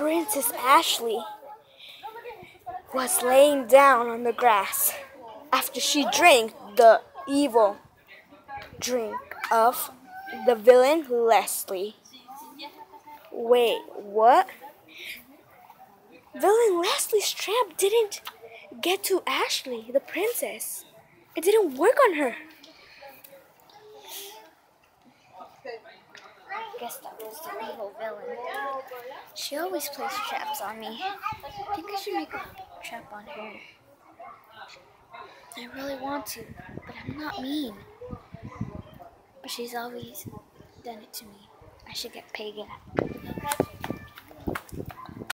Princess Ashley was laying down on the grass after she drank the evil drink of the villain Leslie. Wait, what? Villain Leslie's trap didn't get to Ashley, the princess. It didn't work on her. Guess that was the evil villain. She always plays traps on me. I think I should make a trap on her. I really want to, but I'm not mean. But she's always done it to me. I should get paid.